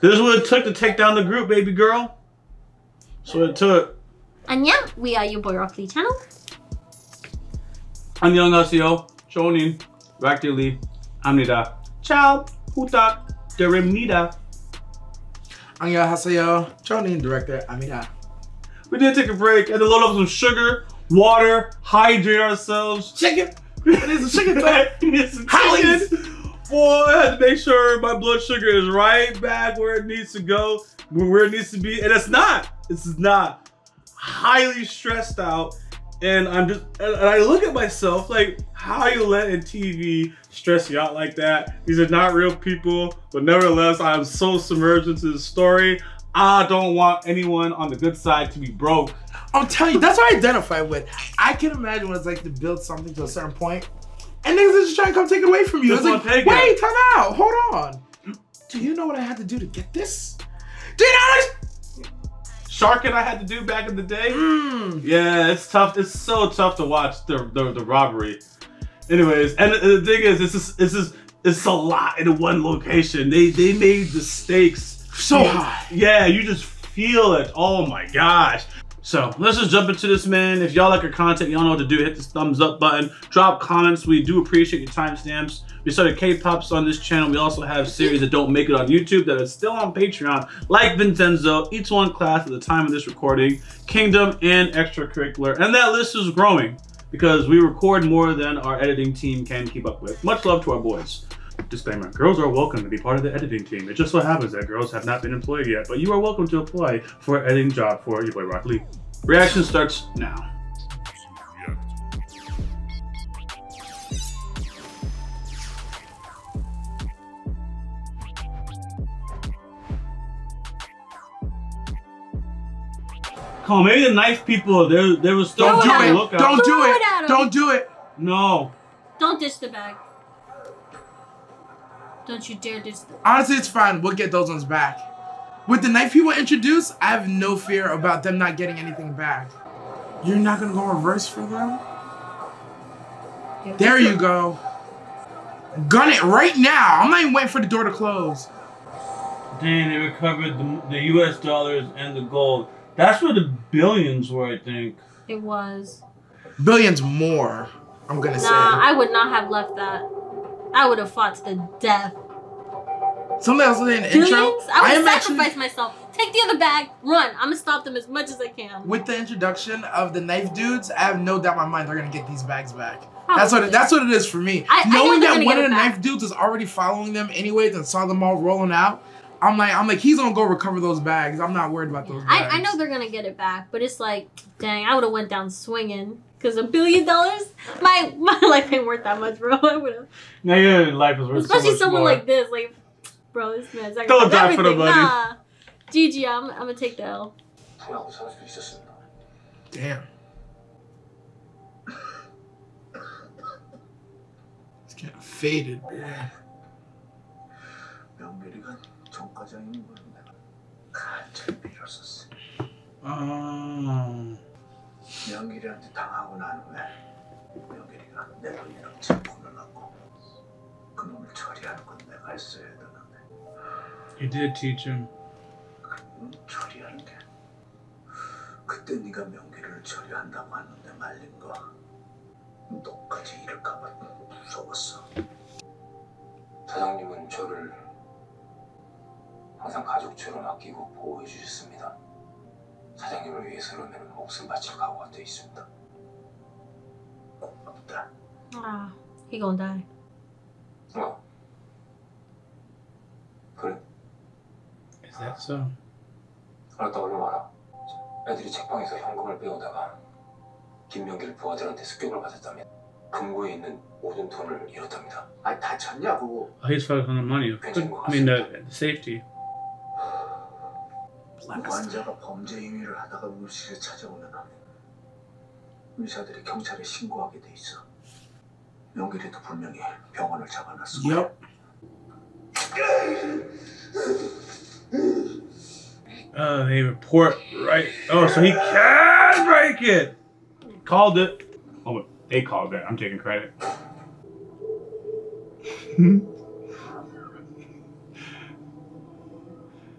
This is what it took to take down the group, baby girl. That's what it took. And yeah, we are your boy Rock Lee channel. I'm young Asio, Shonin, Lee, Amnida. Ciao, Hutak, Jeremida. Anya Hasayo, Shonin, Director, Amida. We did take a break and then load up some sugar, water, hydrate ourselves. Chicken! It is a chicken thing. Hollywood! Boy, I had to make sure my blood sugar is right back where it needs to go, where it needs to be, and it's not. It's not. Highly stressed out, and I'm just, and I look at myself like, how you letting TV stress you out like that? These are not real people, but nevertheless, I am so submerged into the story. I don't want anyone on the good side to be broke. I'm telling you, that's what I identify with. I can imagine what it's like to build something to a certain point, and niggas are just trying to come take it away from you. Just It's like, wait, it. time out, hold on. Do you know what I had to do to get this? Do you know what? Shark and I had to do back in the day. Mmm. Yeah, it's tough. It's so tough to watch the the, the robbery. Anyways, and the, the thing is, this is this is it's a lot in one location. They they made the stakes So high. Yeah, you just feel it. Oh my gosh. So let's just jump into this, man. If y'all like our content, y'all know what to do. Hit this thumbs up button. Drop comments. We do appreciate your timestamps. We started K-pops on this channel. We also have series that don't make it on YouTube that are still on Patreon, like Vincenzo, Itaewon Class at the time of this recording, Kingdom, and Extracurricular. And that list is growing because we record more than our editing team can keep up with. Much love to our boys. Disclaimer, girls are welcome to be part of the editing team. It just so happens that girls have not been employed yet, but you are welcome to apply for an editing job for your boy Rock Lee. Reaction starts now. Come on, maybe the knife people, there, there was still Don't do it it. at look out. Don't do it. it at 'em. Don't do it. No. Don't dish the bag. Don't you dare dish the Honestly, it's fine. We'll get those ones back. With the knife people introduced, I have no fear about them not getting anything back. You're not gonna go reverse for them? There you go. Gun it right now. I'm not even waiting for the door to close. Dang, they recovered the, the US dollars and the gold. That's where the billions were, I think. It was. Billions more, I'm gonna Nah, say. I would not have left that. I would have fought to the death. Something else in the intro. I would sacrifice actually myself. Take the other bag, run. I'm gonna stop them as much as I can. with the introduction of the knife dudes. I have no doubt in my mind they're gonna get these bags back. Oh. That's what it, that's what it is for me. I- I Knowing they're that one of the back. knife dudes is already following them anyways and saw them all rolling out. I'm like, I'm like, he's gonna go recover those bags. I'm not worried about those I. I know they're gonna get it back, but it's like, dang, I would have went down swinging. Because a billion dollars, my my life ain't worth that much, bro. I would have. No, your life is worth. Especially so someone more. like this, like, bro, this man's like don't die everything. for the money. Nah, GG, I'm I'm gonna take the L. Damn. It's kind of faded, boy. Um. 명길이한테 당하고 난 후에 명길이가 내 돈이랑 제품을 갖고 그놈을 처리하는 건 내가 했어야 되는데 You did teach him. 그 처리하는 게 그때 네가 명길이를 처리한다고 하는데 말린 거 너까지 잃을까봐 무서웠어. 사장님은 저를 항상 가족처럼 아끼고 보호해 주셨습니다. 사장님을 위해서라면 목숨 바칠 각오가 돼 있습니다. 고맙다. Ah, he gonna die. 어. 그래, Is that so? 알았다 얼른 와라. 애들이 책방에서 현금을 빼오다가 김명길 부하들한테 습격을 받았다면 금고에 있는 모든 돈을 잃었답니다. 아 다쳤냐고. He's focused on the money. I mean, the, the safety. 환자가 범죄 행위를 하다가 의식에 찾아오면 의사들이 경찰에 신고하게 돼 있어. 명길이도 분명히 병원을 잡아놨을 거야. Yep. Oh, they report right. Oh, so he can break it. Called it. Oh, wait, they called it. I'm taking credit.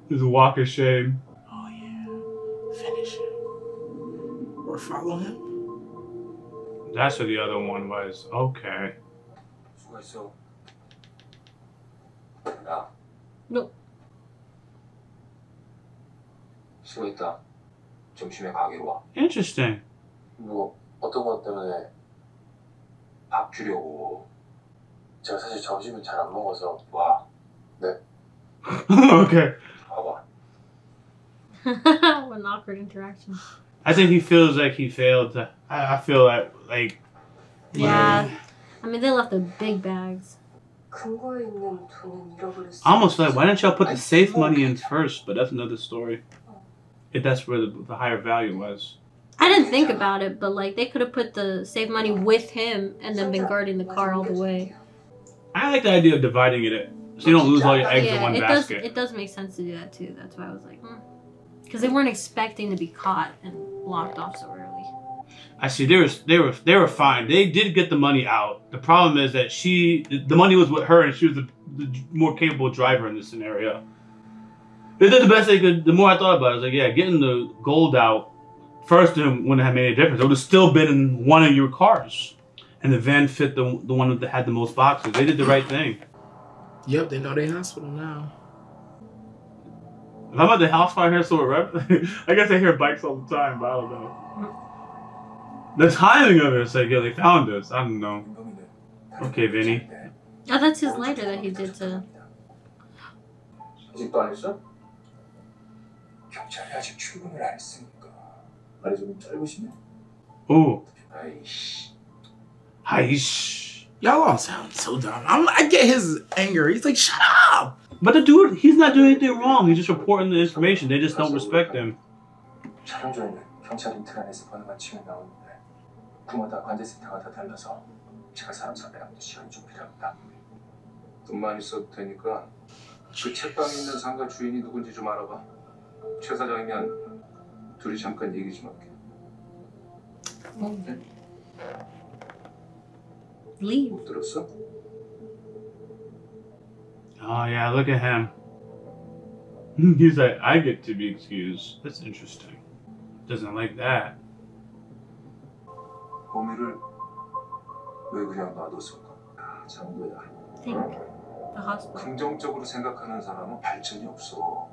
It's a walk of shame. Oh. Finish him. Or follow him. That's what the other one was. Okay. 수고했어. 야. No. 수고했다. 점심에 가게로 와. Interesting. 뭐 어떤 것 때문에 밥 주려고. 제가 사실 점심은 잘 안 먹어서 와. okay. 봐봐. what an awkward interaction. I think he feels like he failed. To, I, I feel like like. Yeah. I mean they left the big bags. I almost like why didn't y'all put the safe money in first? But that's another story. If that's where the, the higher value was. I didn't think about it, but like they could have put the safe money with him and then been guarding the car all the way. I like the idea of dividing it, so you don't lose all your eggs yeah, in one it basket. Does, it does make sense to do that too. That's why I was like. Hmm because they weren't expecting to be caught and locked off so early. I see. They were they were they were fine. They did get the money out. The problem is that she the money was with her and she was the, the more capable driver in this scenario. They did the best they could. The more I thought about it, I was like, yeah, getting the gold out first wouldn't have made a difference. It would have still been in one of your cars, and the van fit the the one that had the most boxes. They did the right thing. Yep, they know they hospital now. If I'm at the house fire here, so rep. I guess I hear bikes all the time, but I don't know. The timing of it, it's like, yeah, they found us. I don't know. Okay, Vinny. Oh, that's his lighter that he did to. 아직도 안 했어? 경찰이 아직 출근을 안 했으니까 말이 좀 짧으시네. Ooh, 아이씨. Heish. Y'all all sound so dumb. I'm, I get his anger. He's like, shut up. But the dude, he's not doing anything wrong. He's just reporting the information. They just don't respect him. 중에는 경찰 인트라넷에 번호만 치면 나오는데 부모다 관제센터가 다 달라서 제가 사람 섭외하는데 시간이 좀 필요합니다. 돈만 있어도 되니까 그 책방에 있는 상가 주인이 누군지 좀 알아봐. 최 사장이면 둘이 잠깐 얘기 좀 할게. Leave. 못 들었어? Oh yeah, look at him. He's like, I get to be excused. That's interesting. Doesn't like that. 범인을 왜 그냥 놔뒀을까? 아, 장도야. Think the hospital. 긍정적으로 생각하는 사람은 발전이 없어.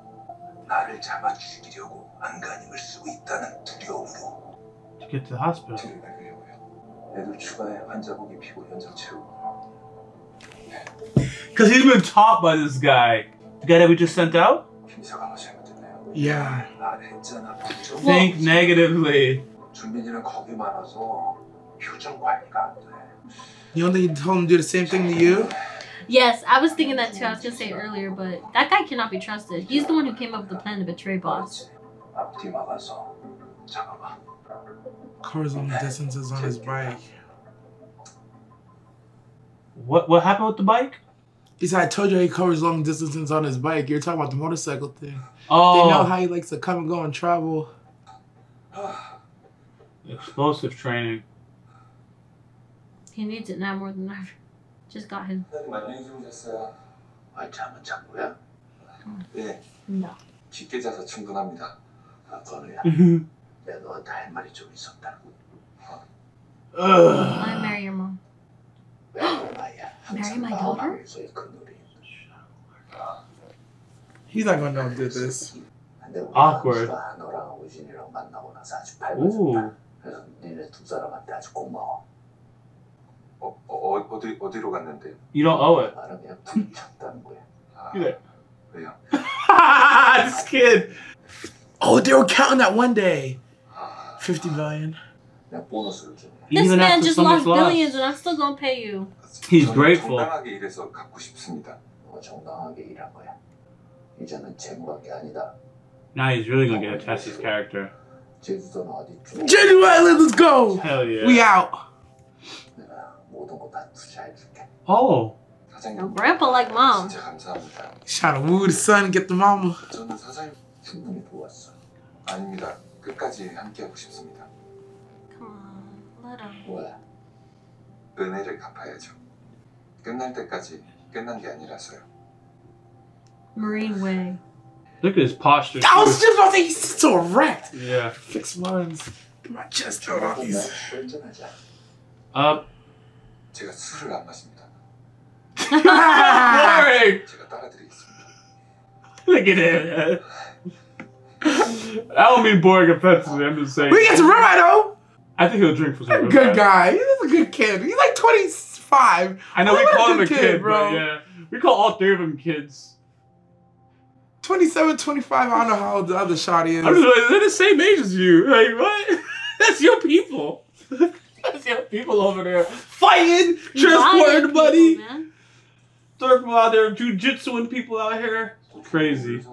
나를 잡아 죽이려고 안간힘을 쓰고 있다는 두려움으로 To get to the hospital. 뒤를 밝으려고요. 애들 추가해 환자복 입히고 현장 채우고. Because he's been taught by this guy. The guy that we just sent out? Yeah. Think well, negatively. You don't think he told him to do the same thing to you? Yes, I was thinking that too. I was going to say earlier, but that guy cannot be trusted. He's the one who came up with the plan to betray Boss. Cars on the distances on his bike. What what happened with the bike? He said, I told you he covers long distances on his bike. You're talking about the motorcycle thing. They Oh, know how he likes to come and go and travel. explosive training. He needs it now more than ever. Just got his. 안녕히 주무셨어요. 아, 잠은 잠고야? 네, No. 깊게 자서 충분합니다. 아, 번우야. 내가 너한테 할 말이 좀 있었다. Ugh. I marry your mom. 왜 엄마야? Marry my daughter? 항상 그 노래. He's not gonna know who did this. 근데 우리 Awkward. 아버지가 너랑 우진이랑 만나고 나서 아주 Ooh. 밝아졌다. 그래서 니네 두 사람한테 아주 고마워. 어, 어 어디 어디로 갔는데? You don't owe it. 나는 그냥 툭 쳤다는 거야. 아, Yeah. 왜요? this kid. Oh, they were counting that one day. 아, 50 million. This Even man just so lost billions and I'm still gonna pay you. He's grateful. 정당하게 Now he's really gonna get to test his character. 제주도는 어디 주 Jeju Island, let's go! Hell yeah. We out! 내가 모든 거 다 투자해줄게. Oh. Grandpa like mom. Shout out Shot of woo the son, get the mama. 아닙니다. 끝까지 함께하고 싶습니다. Come on, let him. 왜? 은혜를 갚아야죠. 끝날 때까지 끝난 게 아니라서요. Marine way. Look at his posture. I was too. just about to say he's so erect. Yeah. Fix mines. My chest. Oh, he's... 결정하자. Up. 제가 술을 안 마십니다. Boring. 제가 따라드리겠습니다. Look at him. I don't mean boring offensively. I'm just saying. we get to ride though. I think he'll drink for some. Good guy. He's a good kid. He's like 25. I know we What a call him a kid, kid, bro. bro. yeah, we call all three of them kids. 27, 25. I don't know how old the other shotty is. I'm just like, they're the same age as you. Like what? That's your people. That's your people over there fighting, transporting Violent money, people, man. throwing people out there, jujitsuing people out here. Crazy.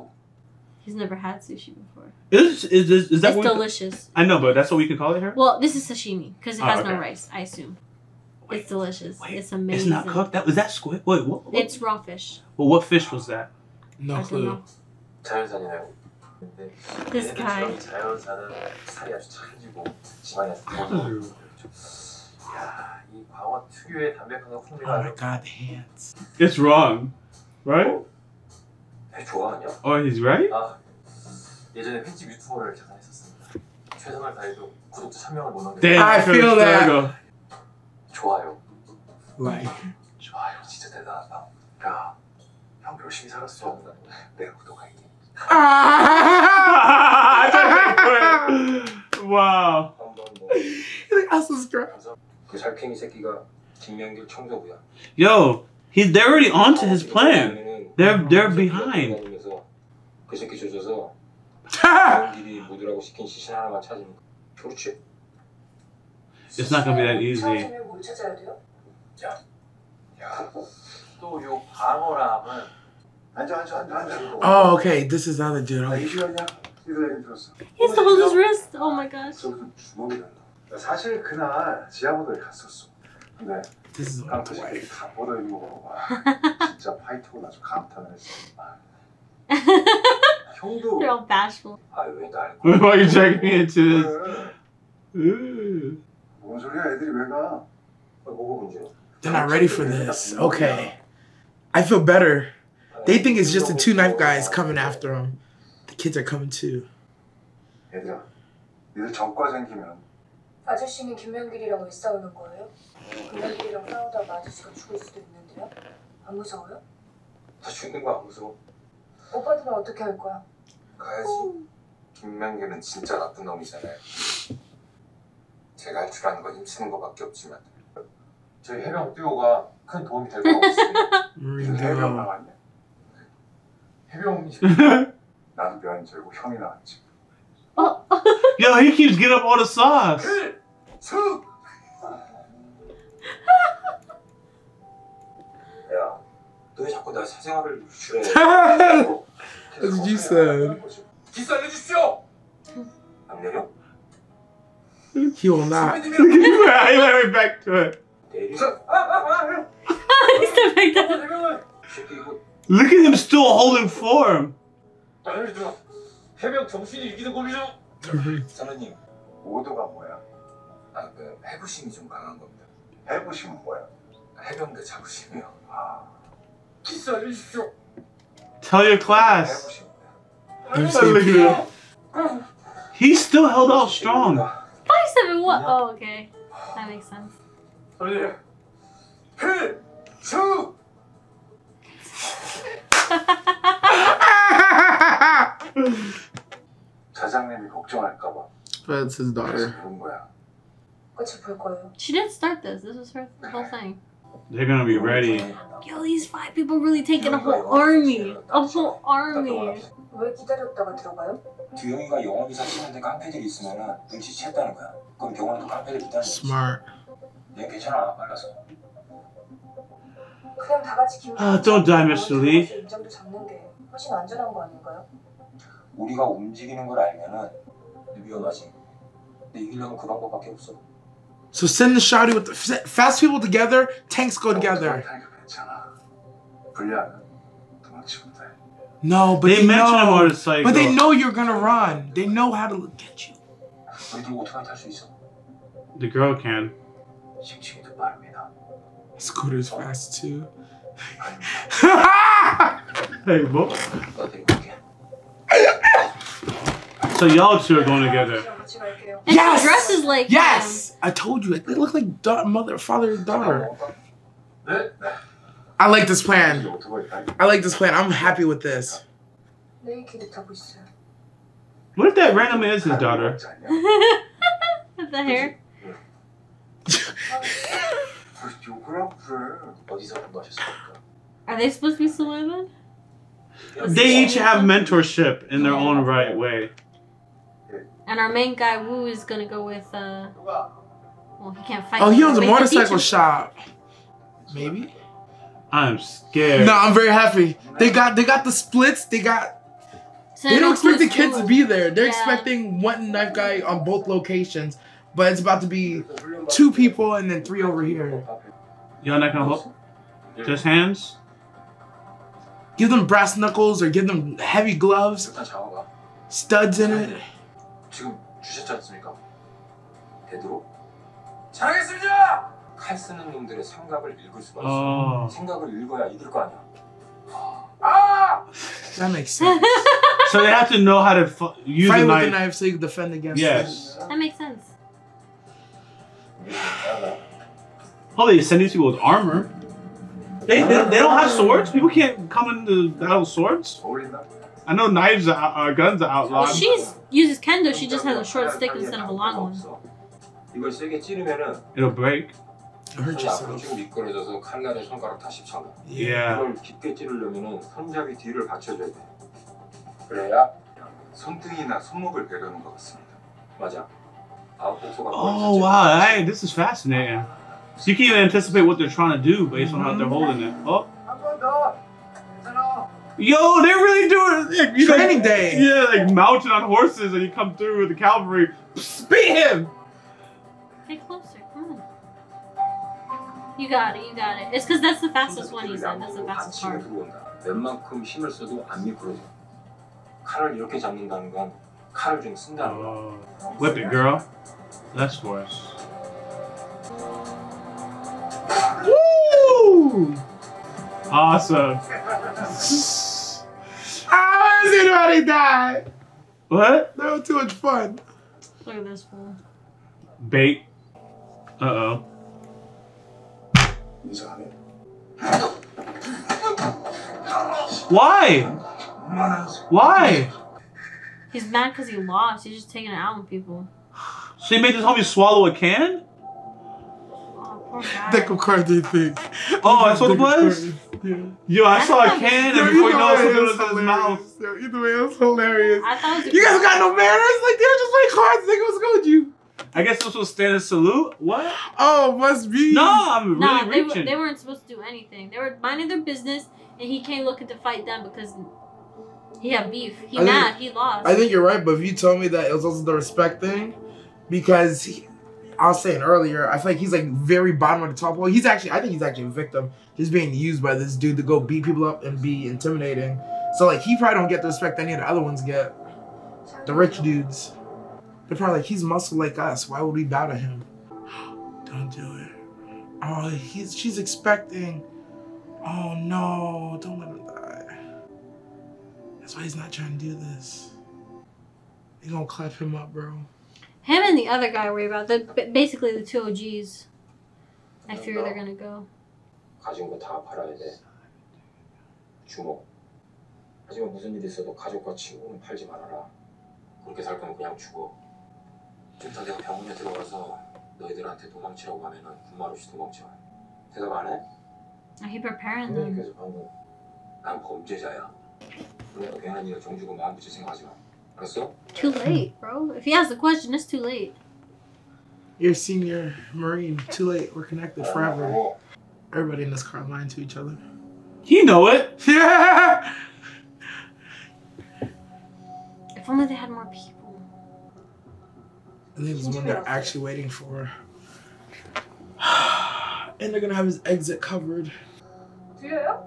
He's never had sushi before. Is is is, is that? It's delicious. We, I know, but that's what we can call it here. Well, this is sashimi because it oh, has oh, okay. no rice. I assume. Wait, it's delicious. Wait, it's amazing. It's not cooked. That was that squid. Wait, what, what? It's raw fish. Well, what fish was that? No clue. This guy. Oh my god, the hands. It's wrong, right? Oh, he's right? 아, 예전에 횟집 유튜버를 잠깐 했었습니다. 최선을 다해도 구독자 1000명을 못 넘겨. Damn, I feel that. 좋아요. Like, 좋아요. 진짜 대단하다. 야, 형 열심히 살았어. 내가 구독할게. 뭐. like, I subscribe. 그 잘팽이 새끼가 김명길 청소부야. Yo, he they're already onto his plan. They're they're behind. 그 새끼 조져서 김명길이 모두라고 시킨 시신 하나만 찾으면 그렇지. It's not gonna be that easy. 찾으면 뭘 찾아야 돼요? 야, 또요 방어람은 앉아 앉아 앉아 앉아. Oh, okay. This is the other dude. 나 Okay. 이주연이야. 이거 얘기 들었어. He has to hold his wrist. Oh my gosh. 주먹이. 사실 그날 지하보도에 갔었어. 근데 This is 깡패 what 새끼 다 뻗어 있는 거 보고 와, 진짜 파이터고 나서 감탄을 했어. 아. 형도 They're all bashful. 아왜날 Why are you dragging me into this? Ooh. 뭔 소리야 애들이 왜 가? 아, 뭐가 문제야? They're not ready for this. Okay. I feel better. They think it's just the two knife guys coming after them. The kids are coming too. 얘들아, 니들 전과 생기면 아저씨는 김명길이랑 왜 싸우는 거예요? 김명길이랑 싸우다가 아저씨가 죽을 수도 있는데요? 안 무서워요? 다 죽는 거 안 무서워? 오빠들은 어떻게 할 거야? 가야지. 김명길은 진짜 나쁜 놈이잖아요. 제가 할 줄 아는 건 힘쓰는 거밖에 없지만 저희 해병 듀오가 큰 도움이 될건 없습니다. Marine 해병. 나왔냐? 해병 나도 면 절고 형이 나왔지. Yo, he keeps getting up all the sauce. 수! 야, 너 왜 자꾸 나 사생활을 유출해? That's what you said. 기스 알려주십시오! 안 내려? He will not. he went right back to it. 내리. 아, 아, 아, He stepped back 아, down. 해병을! 이 새끼 이거 Look at him still holding form. 알려줘. 해병 정신이 이기는 겁이죠? 사장님, 오도가 뭐야? 아, 그 해부심이 좀 강한 겁니다. 해부심은 뭐야? 해병대 자부심이요. 아, 기스 알려주십시오. Tell your class. 해부심. MCP. Look at him. He still held out strong. Five seven what? Oh, okay. That makes sense. 선생님, 필수! 사장님이 걱정할까봐 That's his 그래서 daughter. 부른 거야. 끝이 볼 거예요. She didn't start this. This was her whole thing. They're gonna be ready. Yo, these five people really taking a whole army. A whole army. 왜 기다렸다가 들어가요? 두영이가 영업이사 치는데 깡패들이 있으면 눈치챘다는 거야. 그럼 병원에도 깡패들 있다는 거지. Smart. 얘 괜찮아, 빨라서. 그냥 다 같이 김. 아, don't die, Mr. Lee. 인정도 잡는 게 훨씬 안전한 거 아닌가요? 우리가 움직이는 걸 알면은 위험하지. 근데 이기려면 그 방법밖에 없어. So send the shotty with the, fast people together, tanks go together. No, but they, they know, a. But they know you're gonna run. They know how to get you. The girl can. Scooter's fast too. hey, bro. So y'all two are going together. And yes! she dresses like Yes! Him. I told you, they look like da- mother, father, daughter. I like this plan. I like this plan. I'm happy with this. What if that random is his daughter? the hair. Are they supposed to be saloon? They each have mentorship in their own right way. And our main guy Wu is gonna go with. uh Well, he can't fight. Oh, he owns a motorcycle shop. Maybe. I'm scared. No, I'm very happy. They got they got the splits. They got. So they don't expect the kids to be there. They're yeah. expecting one knife guy on both locations, but it's about to be two people and then three over here. Y'all not gonna help? Just hands? Give them brass knuckles or give them heavy gloves. Studs in it. 지금 주셨지 않습니까? 되도록 잘하겠습니다. 칼 쓰는 놈들의 생각을 읽을 수가 있어. Oh. 생각을 읽어야 이길 거 아니야. 아! That makes sense. So they have to know how to f- use Fight a with the knife. knife so you can defend against Yes. That makes sense. Oh, they send these people with armor. They, they, they don't have swords. People can't come into battle with swords. 어울린다. I know knives are uh, guns are Well, outlawed. she uses kendo. She just has a short stick instead of a long one. 이걸 세게 찌르면은 It'll break. it. Hurt 손이 앞으로 yourself. 쭉 미끄러져서 칼날에 손가락 다 십창나. Yeah. 이걸 깊게 찌르려면은 손잡이 뒤를 받쳐줘야 돼. 그래야 손등이나 손목을 베르는 것 같습니다. 맞아. 아웃복소가 Oh wow, hey, this is fascinating. So you can even anticipate what they're trying to do based on how they're holding it. Oh, 한번 더. 괜찮아. yo, they're really doing it. You Training like, day. Yeah, like mounted on horses, and you come through with the cavalry. Beat him. Get closer. Come on. You got it. You got it. It's because that's the fastest one. He said that's the fastest 받치고 part. 들어온다. 웬만큼 힘을 써도 안 미끄러져. 칼을 이렇게 잡는다는 건 칼을 좀 쓴다는 거. Oh, whip it, girl. That's force. Woo! Awesome. see already die. What? That was too much fun. Look at this fool. Bait. Uh oh. He's on it. Why? Why? He's mad because he lost. He's just taking it out on people. So he made this homie swallow a can? Oh, poor guy. Think of thing. Oh, that's what it was? Yeah. Yo, I saw a can, and before you know it, something was in his mouth. Yo, either way, it was hilarious. I thought it was You guys got no manners? Like, they were just playing cards. Think what's good with you? I guess this was standing salute? What? Oh, must be. No, I'm No, really they, were, reaching. they weren't supposed to do anything. They were minding their business, and he came looking to fight them because he had beef. He I think- mad. He lost. I think you're right, but if you told me that it was also the respect thing, because he, I was saying earlier, I feel like he's like very bottom of the top. Well, he's actually, I think he's actually a victim. He's being used by this dude to go beat people up and be intimidating. So like, he probably don't get the respect any of the other ones get. The rich dudes. They're probably like, he's muscle like us. Why would we bow to him? Don't do it. Oh, he's she's expecting. Oh no! Don't let him die. That's why he's not trying to do this. They gonna clap him up, bro. Him and the other guy worry about. Ba- basically the two OGs. I fear they're gonna go. 가진 거 다 팔아야 돼. 주목. 하지만 무슨 일 있어도 가족과 친구는 팔지 말아라. 그렇게 살 거면 그냥 죽어. 일단 내가 병원에 들어가서 너희들한테 도망치라고 하면은 군말 없이 도망쳐. 대답 안 해? He preparing them? 난 범죄자야. 내가 괜한 일에 정주고 마음 붙일 생각하지 마. Too late, bro. If he has the question, it's too late. You're a senior Marine. Too late. We're connected forever. Everybody in this car lying to each other. You know it. Yeah. If only they had more people. I think there's one they're actually waiting for. and they're gonna have his exit covered. Yeah.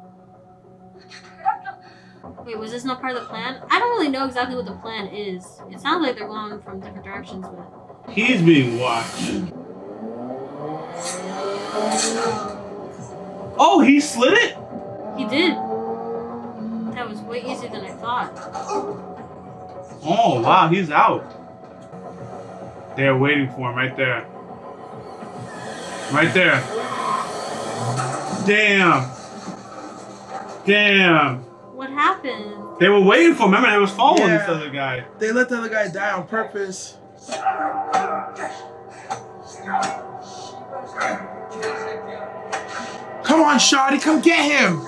Wait, was this not part of the plan? I don't really know exactly what the plan is. It sounds like they're going from different directions, but He's being watched. Oh, he slid it? he did. That was way easier than I thought. Oh wow, he's out. They're waiting for him right there. Right there. Damn. Damn. What happened? They were waiting for him. Remember, they was following Yeah. this other guy. They let the other guy die on purpose. Come on, Shawty, come get him.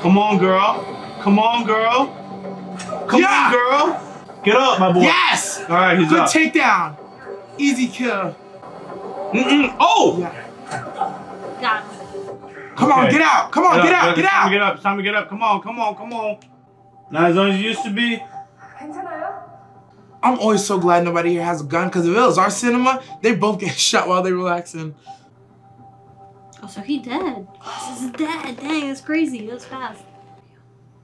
Come on, girl. Come on, girl. Come Yeah. on, girl. Get up, my boy. Yes. All right, he's Good up. takedown. Easy kill. Mm-mm. Oh! Yeah. Got him. Come on, Okay. get out. Come on, get up, out, it's get time out. to get up. It's time to get up. Come on, come on, come on. Not as long as you used to be. 괜찮아요? I'm always so glad nobody here has a gun because if it was our cinema, they both get shot while they relaxing. Oh, so he dead. This is dead. Dang, that's crazy. That was fast.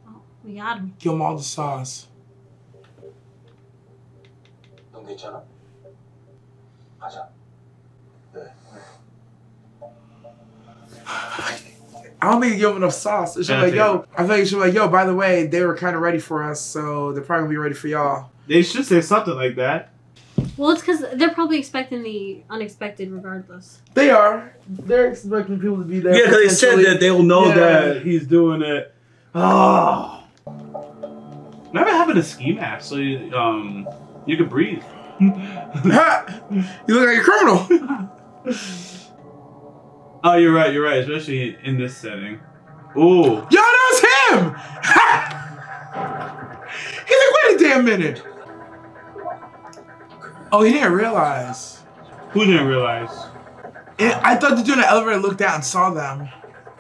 Oh, we got him. Give them all the sauce. 넌 괜찮아? 가자. 네. I don't think they give them enough sauce. It's just Yeah, like, yo, I think it's just like, yo, by the way, they were kind of ready for us, so they're probably gonna be ready for y'all. They should say something like that. Well, it's because they're probably expecting the unexpected regardless. They are. They're expecting people to be there. Yeah, because they said that they'll know Yeah. that he's doing it. Oh. Never having a ski mask so you, um, you could breathe. Ha! you look like a criminal. Oh, you're right, you're right, especially in this setting. Ooh. Yo, that was him! He's like, wait a damn minute. Oh, he didn't realize. Who didn't realize? It, I thought the dude in the elevator looked out and saw them.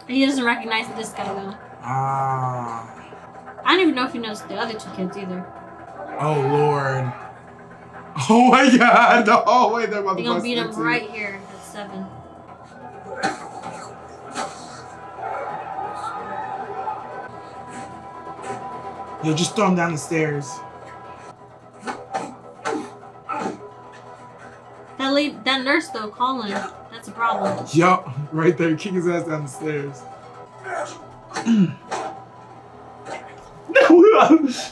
He doesn't recognize this guy though. Ah. I don't even know if he knows the other two kids either. Oh, Lord. Oh, my God. The hallway they're about They're to gonna beat him right here at seven. Yo, just throw him down the stairs. That lady, that nurse though, calling. That's a problem. Yup, right there. Kick his ass down the stairs.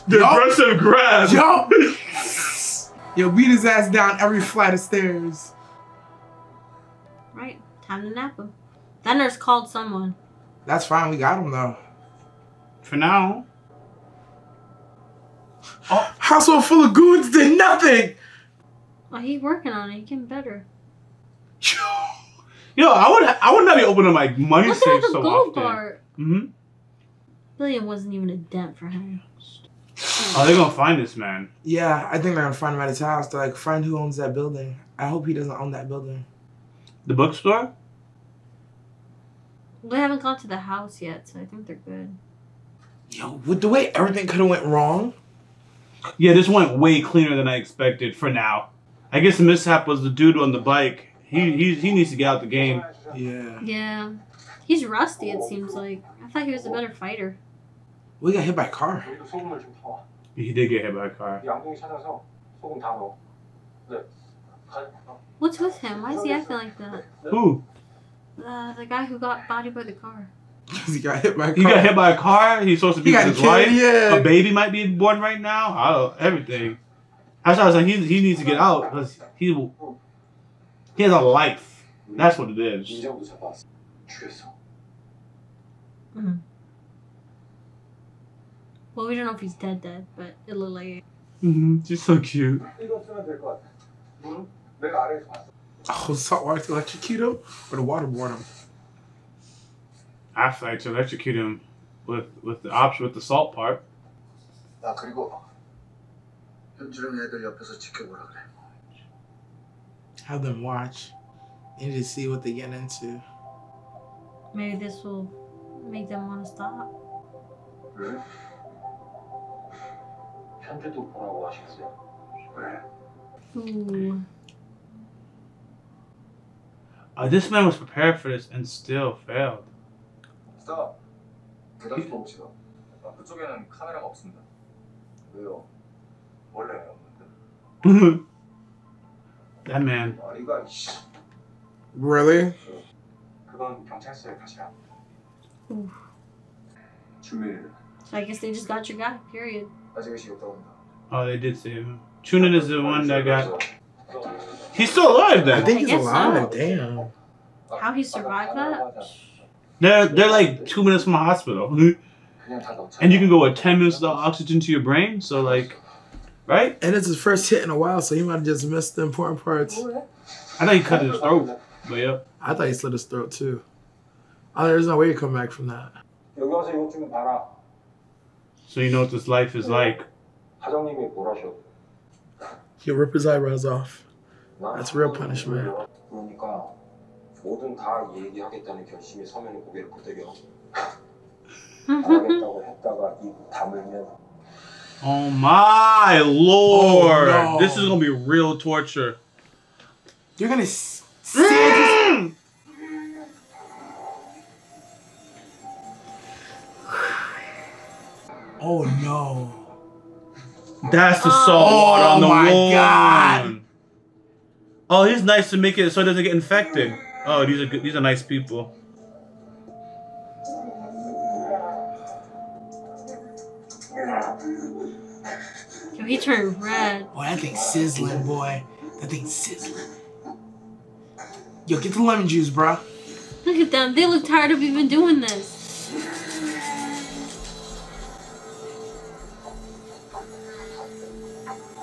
the Yup. aggressive grab. Yup. Yo, beat his ass down every flight of stairs. Right, time to nap him. That nurse called someone. That's fine. We got him though. For now. Household full of goons did nothing. Oh, he's working on it. He's getting better. Yo, I would I would not be opening my money Look safe at the so gold often. bar. hmm Billion wasn't even a dent for him. Oh, they're gonna find this man. Yeah, I think they're gonna find him at his house. They're like, find who owns that building. I hope he doesn't own that building. The bookstore? They haven't gone to the house yet, so I think they're good. Yo, with the way everything could have went wrong. Yeah, this went way cleaner than I expected for now. I guess the mishap was the dude on the bike. He he, he needs to get out the game. Yeah. Yeah. He's rusty, it seems like. I thought he was a better fighter. We got hit by a car. He did get hit by a car. What's with him? Why is he acting like that? Who? Uh, the guy who got bodied by the car. He got hit by a car. He got hit by a car. He's supposed to be with his kid, wife. Yeah. A baby might be born right now. I don't, everything. That's why I was like, he, he needs to get out because he, he has a life. That's what it is. Mm-hmm. Well, we don't know if he's dead, dead, but it looked like it. Mm-hmm. She's so cute. Mm-hmm. Oh, saltwater electrocute him or to waterboard him? I feel like to electrocute him with with the option with the salt part. 나 그리고 현주령 애들 옆에서 지켜보라 그래. Have them watch. You need to see what they get into. Maybe this will make them want to stop. 왜? 현주도 보라고 하시겠어요? 왜? Ooh. Uh, this man was prepared for this and still failed. 스타. 계단 좀 봅시다. 아, 그쪽에는 카메라가 없습니다. 왜요? 원래 없는데. that man. 아리가 이씨. Really? 그건 경찰서에 가시라. 오. 주민이는 So I guess they just got your guy. Period. 아저씨 갔다 온다. Oh, they did save him. Chunin is the one that got. He's still alive I then. think I he's guess alive. so. Damn. How he survived that? They're they're like two minutes from the hospital, and you can go with ten minutes without oxygen to your brain. So like, right? And it's his first hit in a while, so he might have just missed the important parts. I thought he cut his throat, but yeah. I thought he slit his throat too. Oh, there's no way you come back from that. So you know what this life is like. He'll rip his eyebrows off. That's real punishment. 그러니까 뭐든 다 얘기하겠다는 결심이 서면에 고개를 끄덕여. 안 하겠다고 했다가 입 다물면 Oh my lord! Oh, no. This is gonna be real torture. You're gonna s- stand his- Oh no. That's the Oh. salt water on the Oh my wound. God. Oh, he's nice to make it so it doesn't get infected. Oh, these are good. These are nice people. Yo, he turned red. Boy, that thing's sizzling, boy. That thing's sizzling. Yo, get the lemon juice, bro. Look at them. They look tired of even doing this.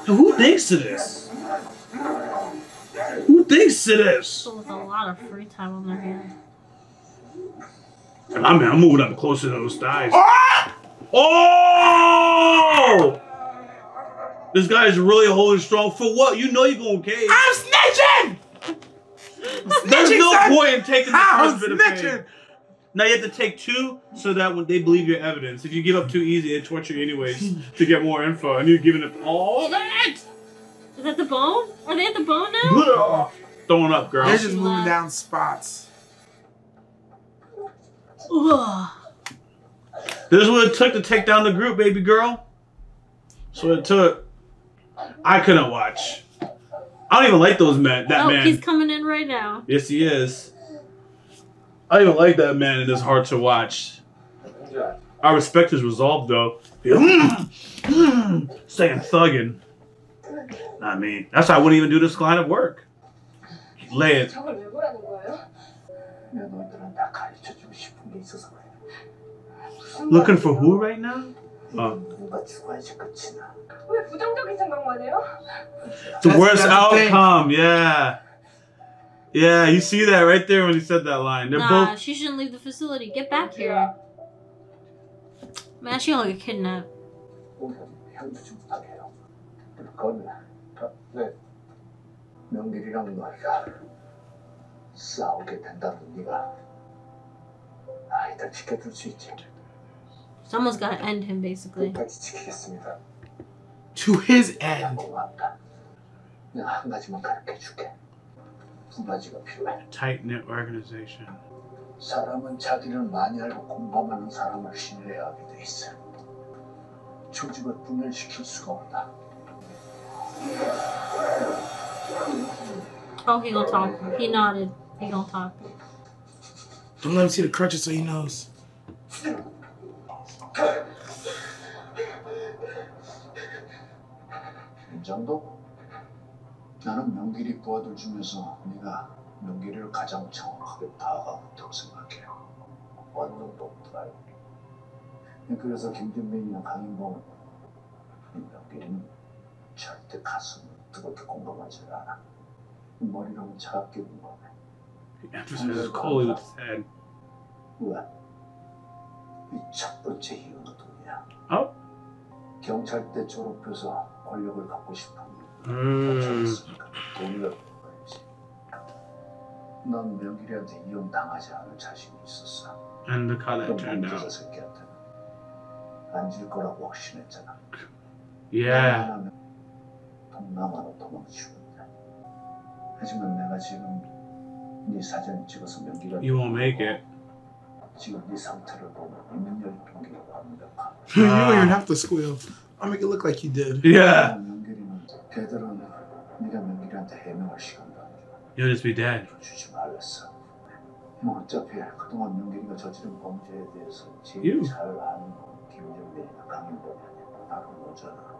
Who thinks to this? Who thinks to this? So with a lot of free time on their hands. I mean, I'm moving up closer to those thighs. Ah! Oh! This guy's really holding strong. For what? You know you're going to cave. I'm snitching! There's no son. point in taking the ah, I'm first bit of pain. Now you have to take two so that when they believe your evidence. If you give up too easy, they torture you anyways to get more info. And you're giving up all that. Is that the bone? Are they at the bone now? Throwing up, girl. They're just moving left. down spots. Ugh. This is what it took to take down the group, baby girl. So it took. I couldn't watch. I don't even like those men. That oh, man. he's coming in right now. Yes, he is. I don't even like that man, and it's hard to watch. I respect his resolve, though. Staying thugging. I mean, that's why I wouldn't even do this line of work. Looking for who right now? Uh. The worst outcome, yeah. Yeah, you see that right there when he said that line. They're nah, both... she shouldn't leave the facility. Get back here. Man, she'll kidnapped. 네 명길이랑 너희가 싸우게 된다면 네가 아이들 지켜줄 수 있지 Someone's gotta end him, basically. 끝까지 지키겠습니다 To his end. 고맙다 내가 한 가지만 가르쳐 줄게 두 가지가 필요해 Tight knit organization. 사람은 자기를 많이 알고 공감하는 사람을 신뢰하게 돼 있어. 조직을 분열시킬 수가 없다. Oh, he gonna talk. He nodded. He gonna talk. Don't let him see the crutches so he knows. 이 정도? 나는 명길이 부하들 중에서 네가 명길이를 가장 정확하게 파악하고 생각해. 완전 높더라. 그래서 김준민이나 강인봉은 이 명길이는 절대 가슴을 뜨겁게 공감하지 않아. 머리로는 차갑게. He emphasizes Coley with his head. 왜? 이첫 번째 이유는 돈이야. 어? 경찰대 졸업해서 권력을 갖고 싶은 Mm. 경찰이었으니까 돈을 벌지. 넌 명길이한테 이용당하지 않을 자신이 있었어. And look how that turned out. 새끼한테는 안질 거라고 확신했잖아. Yeah. 동남아로 도망치는데. 하지만 내가 지금 네 사진을 찍어서 명길한테 You won't make it. 지금 네 상태를 보면 이민열 동기가 완벽한. you don't even have to squeal. I'll make it look like you did. Yeah. 명길이는 걔들은 네가 명길이한테 해명할 시간도 안 줘. You'll just be dead. 주지 말랬어. 뭐 어차피 그동안 명길이가 저지른 범죄에 대해서 You. 제일 잘 아는 건 김정민 강민이나 강민범이 아니야. 나는 너잖아.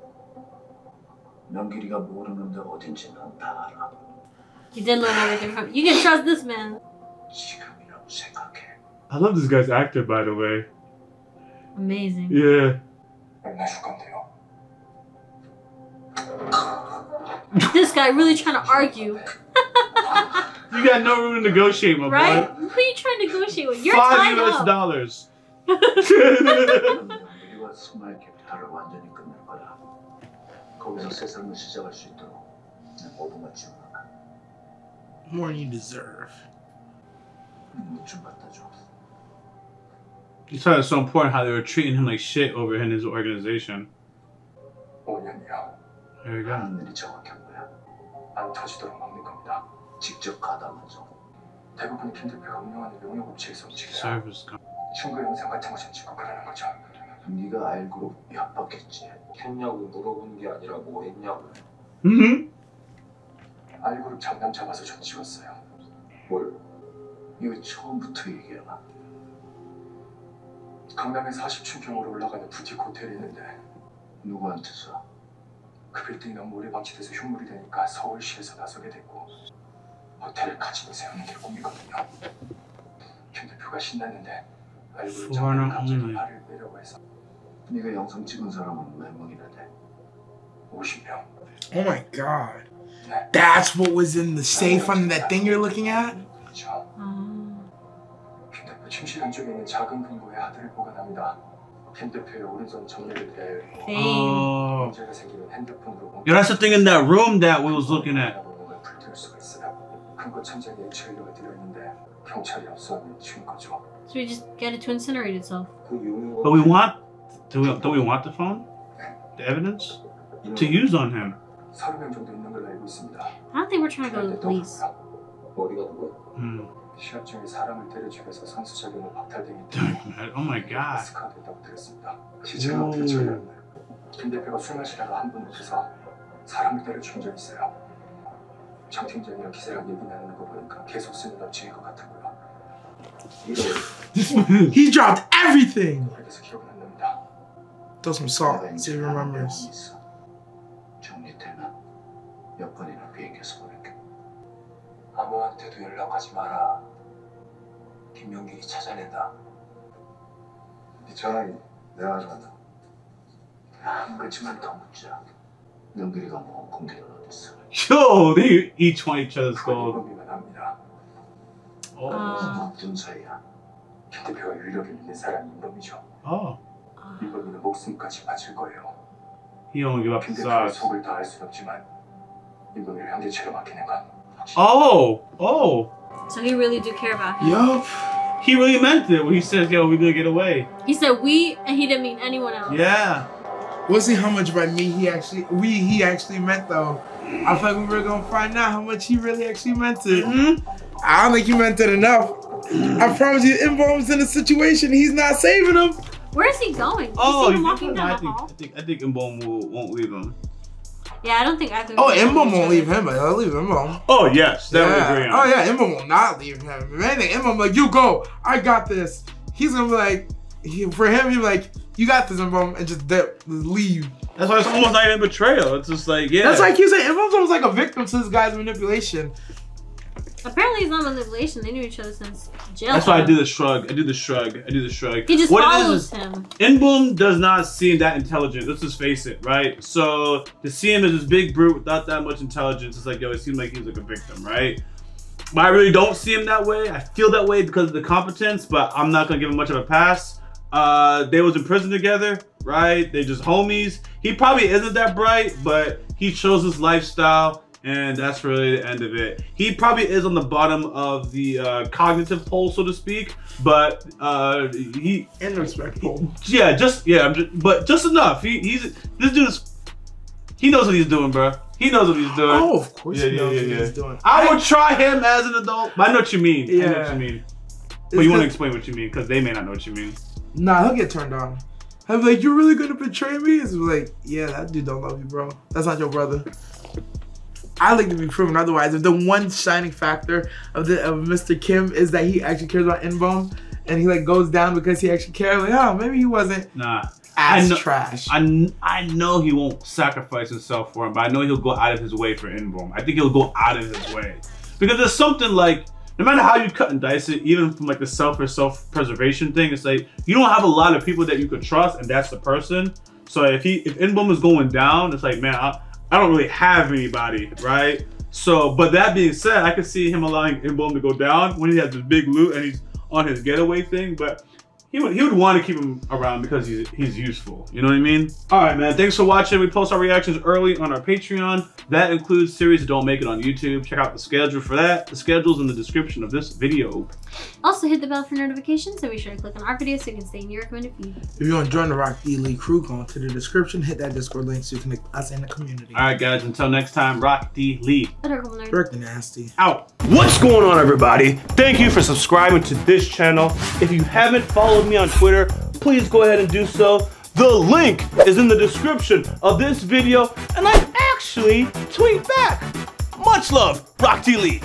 명길이가 모르는데 어딘지 난 다 알아. He did learn everything from. You can trust this man. 지금이라고 생각해. I love this guy's actor, by the way. Amazing. Yeah. 얼마 줄 건데요? This guy really trying to argue, You got no room to negotiate, my right? boy. Who are you trying to negotiate with? You're Five tied US up. dollars. 거기서 새 삶을 시작할 수 있도록 내 모두가 지원한다. More than you deserve. 물좀 갖다 줘. He thought it was so important how they were treating him like shit over in his organization. 5년이요. There you go. 하는 일이 정확한 거야. 안 터지도록 막는 겁니다. 직접 가담하죠. 대부분 김 대표가 운영하는 용역 업체에서 움직여요. 친구 영상 같은 거 좀 찍고 그러는 거죠. 네가 알고 협박했지. 했냐고 물어보는 게 아니라 뭐 했냐고 Mm-hmm. 알그룹 장남 잡아서 전 찍었어요. 뭘 이거 처음부터 얘기해봐. 강남에 40층경으로 올라가는 부티크 호텔이 있는데 누구한테서? 그 빌딩이 너무 오래 방치돼서 흉물이 되니까 서울시에서 나서게 됐고 호텔을 가지고 세우는 게 꿈이거든요. 김 대표가 신났는데 장남이 갑자기 only. 발을 빼려고 해서 네가 영상 찍은 사람은 몇 명이나 돼? 50명. Oh my god. That's what was in the safe under that thing you're looking at? 그렇죠. Oh. 김 대표 침실 안쪽에 있는 작은 금고에 하드를 보관합니다. 김 대표의 오른손 정렬을 대야 했고 Dang. Oh. 문제가 생기면 핸드폰으로 Yeah, that's the thing in that room that we was looking at. 을 불태울 수가 있어요. 금고 천장에 트레일러가 들어있는데 경찰이 없어하면 치운 거죠. So we just get it to incinerate itself. 그 용어가 But we want. Do we? Do we want the phone? The evidence to use on him? 서른 명 정도 있는 걸로 알고 있습니다. I don't think we're trying to go to the police. 머리가 누구야? Hmm. 시합 중에 사람을 때려 죽여서 선수 자격을 박탈되기 Damn, man. Oh my god. 스카가 됐다고 들었습니다. 시체가 오. 어떻게 처리하나요? 김 대표가 술 마시다가 한 분 옆에서 사람을 때려 죽인 적 있어요. 정 팀장이랑 기사랑 얘기 나누는 거 보니까 계속 쓰는 넘치일 것 같았고요. He dropped everything. 그래서 기억은 안 납니다. Throw some salt. See if he remembers. 명이 있어. 정리되면 여권이나 비행기에서 보낼게. 아무한테도 연락하지 마라. 김명길이 찾아낸다. 네 전화기 내가 가져간다. 한 가지만 더 묻자. 명길이가 뭐 공개는 어딨어? Yo, they each want each other's gold. 합니다. Oh. 아. 사이야? 김 대표가 사람이. Oh. 이범이는 목숨까지 바칠 거예요. He don't give up 김 his 대표의 size. 속을 다할 순 없지만 이범이를 형제처럼 아끼는 건 확실히 Oh. Oh. So he really do care about him. Yup. He really meant it when he says, "Yo, we gonna get away." He said we, and he didn't mean anyone else. Yeah. We'll see how much by me he actually we he actually meant though. I feel like we were gonna find out how much he really actually meant it. hmm I don't think he meant it enough. I promise you, Inbo's in a situation he's not saving him. Where is he going? Oh, you see him walking think, I down the think, hall? I think I think Inbom will, won't leave him. Yeah, I don't think either. Oh, of them Imbo know each won't leave him, but he'll leave Imbo. Oh yes, that would agree on. Oh yeah, Imbo will not leave him. If anything, Imbo like, you go. I got this. He's gonna be like, he, for him, he'll be like, you got this, Imbo, and just dip, leave. That's why it's almost like even betrayal. It's just like yeah. That's like you say, Imbo's almost like a victim to this guy's manipulation. Apparently, it's not manipulation. They knew each other since jail. That's why I do the shrug. I do the shrug. I do the shrug. He just What it follows is him. Inbom does not seem that intelligent. Let's just face it, right? So to see him as this big brute without that much intelligence, it's like yo, it seems like he's like a victim, right? But I really don't see him that way. I feel that way because of the competence, but I'm not gonna give him much of a pass. Uh, they was in prison together, right? They just homies. He probably isn't that bright, but he chose his lifestyle. And that's really the end of it. He probably is on the bottom of the uh, cognitive pole, so to speak, but uh, he, And respectful. yeah, just yeah, I'm just, but just enough. He, he's this dude's, he knows what he's doing, bro. He knows what he's doing. Oh, of course Yeah, he knows yeah, what yeah. he's doing. I would try him as an adult. But I know what you mean. I know what you mean. But It's you want to explain what you mean because they may not know what you mean. Nah, he'll get turned on. Be like, you're really gonna betray me? It's like, yeah, that dude don't love you, bro. That's not your brother. I like to be proven otherwise. If the one shining factor of the of Mr. Kim is that he actually cares about Inbom and he like goes down because he actually cares, like, oh, maybe he wasn't Nah. I know- trash. I, I know he won't sacrifice himself for him, but I know he'll go out of his way for Inbom. I think he'll go out of his way because there's something like no matter how you cut and dice it, even from like the self or self preservation thing, it's like you don't have a lot of people that you could trust, and that's the person. So if he if Inbom is going down, it's like man, I, I don't really have anybody, right? So, but that being said, I could see him allowing Inbom to go down when he has this big loot and he's on his getaway thing, but he would he would want to keep him around because he's he's useful. You know what I mean? All right, man. Thanks for watching. We post our reactions early on our Patreon. That includes series that don't make it on YouTube. Check out the schedule for that. The schedule's in the description of this video. Also, hit the bell for notifications, so be sure to click on our videos so you can stay in your recommended feed. if you want to join the Rock D League crew, go into the description, hit that Discord link so you can connect us and the community. All right, guys. Until next time, Rock D Lee Better couple nerds. Dirk Nasty. out. What's going on, everybody? Thank you for subscribing to this channel. If you haven't followed me on Twitter, please go ahead and do so. The link is in the description of this video, and I actually tweet back. Much love, Rock D Lee.